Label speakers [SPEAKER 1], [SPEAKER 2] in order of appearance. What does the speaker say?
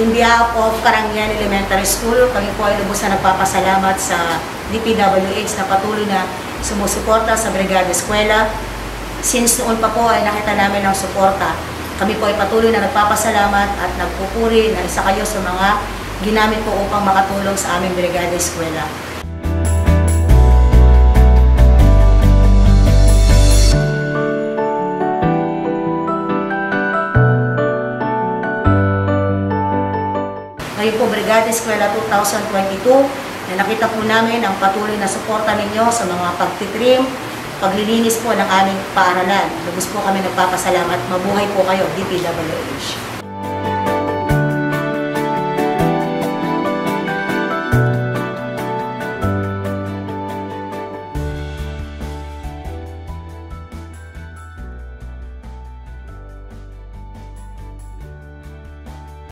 [SPEAKER 1] In behalf of Karangian Elementary School, kami po ay lubos na nagpapasalamat sa DPWH na patuloy na sumusuporta sa Brigada Eskwela. Since noon pa po ay nakita namin ang suporta. Kami po ay patuloy na nagpapasalamat at nagpupuri na isa kayo sa mga ginamit po upang makatulong sa aming Brigada Eskwela. Po, Brigada Eskwela 2022, na nakita po namin ang patuloy na suporta ninyo sa mga pagtitrim, paglilinis po ng aming paaralan. Lubos po kami nagpapasalamat. Mabuhay po kayo, DPWH.